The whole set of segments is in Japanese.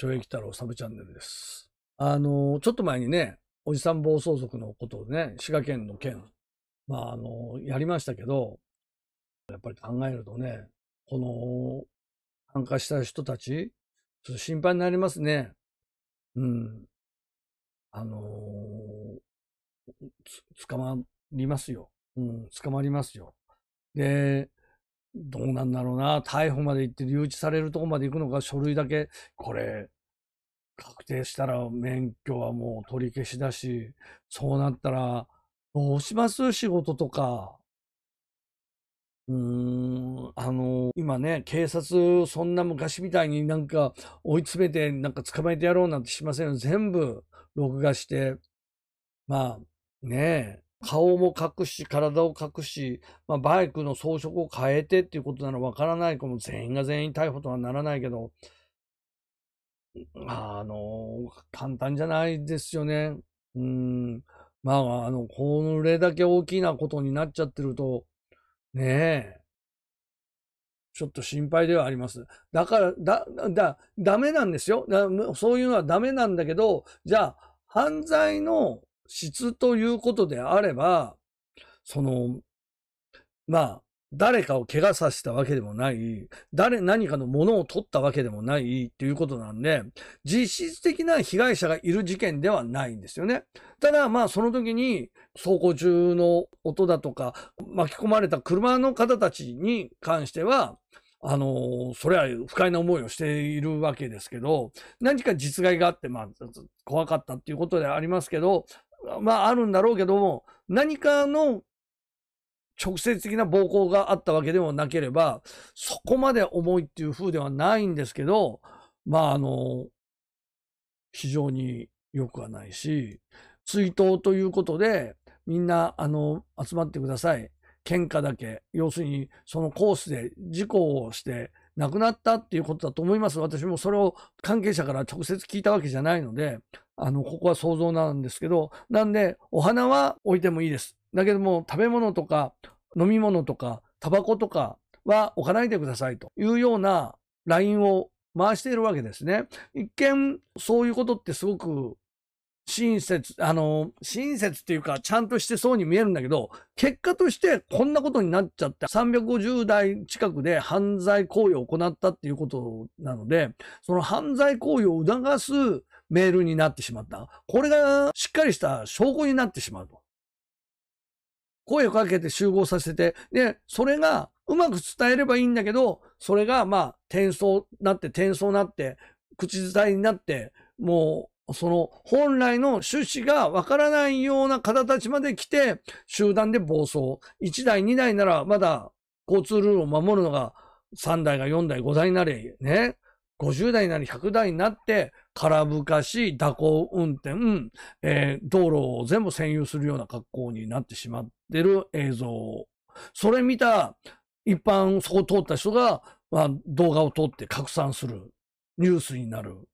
懲役太郎サブチャンネルです。あの、ちょっと前にね、おじさん暴走族のことをね、滋賀県の県、まあ、あの、やりましたけど、やっぱり考えるとね、この、参加した人たち、ちょっと心配になりますね。うん。あのつ、捕まりますよ。うん、捕まりますよ。で、どうなんだろうな。逮捕まで行って留置されるとこまで行くのか、書類だけ、これ、確定したら免許はもう取り消しだし、そうなったら、どうします？仕事とか。うーん、あの、今ね、警察、そんな昔みたいになんか追い詰めて、なんか捕まえてやろうなんてしませんよ。全部録画して、まあ、ねえ、顔も隠し、体を隠し、まあ、バイクの装飾を変えてっていうことならわからないかも、全員が全員逮捕とはならないけど、あの、簡単じゃないですよね。うん。まあ、あの、これだけ大きなことになっちゃってると、ねえ、ちょっと心配ではあります。だから、だ、だ、ダメなんですよ。そういうのはダメなんだけど、じゃあ、犯罪の質ということであれば、その、まあ、誰かを怪我させたわけでもない、誰、何かのものを取ったわけでもないっていうことなんで、実質的な被害者がいる事件ではないんですよね。ただ、まあ、その時に、走行中の音だとか、巻き込まれた車の方たちに関しては、あの、それは不快な思いをしているわけですけど、何か実害があって、まあ、怖かったっていうことでありますけど、まあ、あるんだろうけども、何かの直接的な暴行があったわけでもなければ、そこまで重いっていう風ではないんですけど、まあ、あの、非常に良くはないし、追悼ということで、みんな、あの、集まってください。喧嘩だけ。要するに、そのコースで事故をして亡くなったっていうことだと思います。私もそれを関係者から直接聞いたわけじゃないので、あの、ここは想像なんですけど、なんで、お花は置いてもいいです。だけども、食べ物とか、飲み物とか、タバコとかは置かないでくださいというようなラインを回しているわけですね。一見、そういうことってすごく親切、あの、親切っていうか、ちゃんとしてそうに見えるんだけど、結果としてこんなことになっちゃって、350代近くで犯罪行為を行ったっていうことなので、その犯罪行為を促すメールになってしまった。これがしっかりした証拠になってしまうと。声をかけて集合させて、で、それがうまく伝えればいいんだけど、それがまあ、転送なって、転送なって、口伝えになって、もう、その本来の趣旨がわからないような方たちまで来て、集団で暴走。1台、2台ならまだ交通ルールを守るのが3台が4台、5台になり、ね。50台なり100台になって、空ぶかし、蛇行運転、えー、道路を全部占有するような格好になってしまってる映像。それ見た一般そこ通った人が、まあ、動画を撮って拡散する。ニュースになる。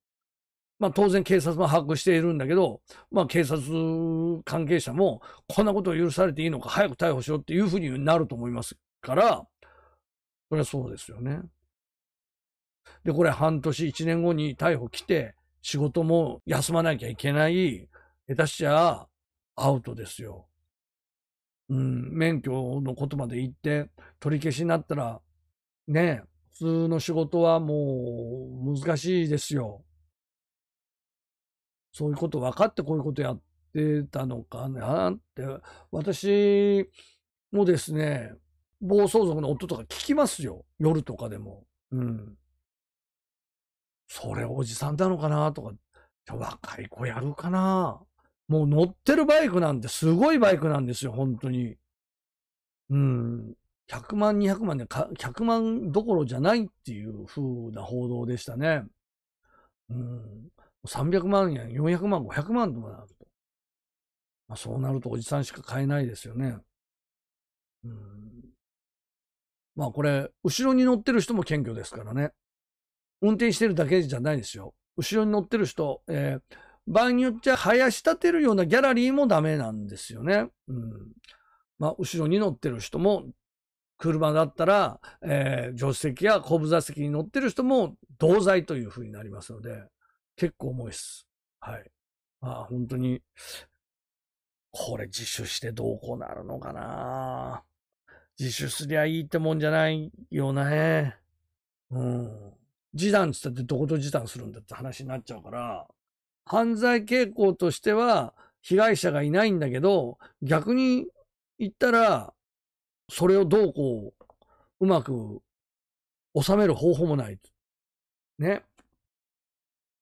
まあ当然警察も把握しているんだけど、まあ警察関係者もこんなことを許されていいのか早く逮捕しろっていうふうになると思いますから、それはそうですよね。で、これ半年一年後に逮捕来て仕事も休まなきゃいけない、下手しちゃアウトですよ。うん、免許のことまで言って取り消しになったら、ね、普通の仕事はもう難しいですよ。そういうこと分かってこういうことやってたのかなって、私もですね、暴走族の音とか聞きますよ。夜とかでも。うん。それおじさんなのかなとか、若い子やるかなもう乗ってるバイクなんてすごいバイクなんですよ、本当に。うん。100万、200万でか、100万どころじゃないっていう風な報道でしたね。うん。300万円、400万、500万ともなると。まあ、そうなるとおじさんしか買えないですよね。うん。まあこれ、後ろに乗ってる人も謙虚ですからね。運転してるだけじゃないですよ。後ろに乗ってる人、えー、場合によっちゃ、生やし立てるようなギャラリーもダメなんですよね。うん。まあ、後ろに乗ってる人も、車だったら、えー、助手席や後部座席に乗ってる人も同罪というふうになりますので、結構重いです。はい。まあ本当に、これ自首してどうこうなるのかな自首すりゃいいってもんじゃないよね。うん。示談つったってどこと示談するんだって話になっちゃうから、犯罪傾向としては被害者がいないんだけど、逆に言ったら、それをどうこう、うまく収める方法もない。ね。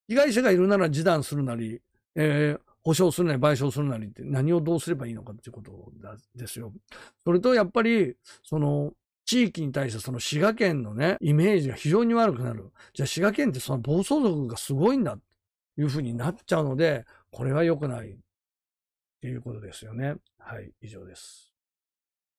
被害者がいるなら示談するなり、えー、保証するなり賠償するなりって何をどうすればいいのかっていうことですよ。それとやっぱり、その、地域に対してその滋賀県のね、イメージが非常に悪くなる。じゃあ滋賀県ってその暴走族がすごいんだっていうふうになっちゃうので、これは良くないっていうことですよね。はい、以上です。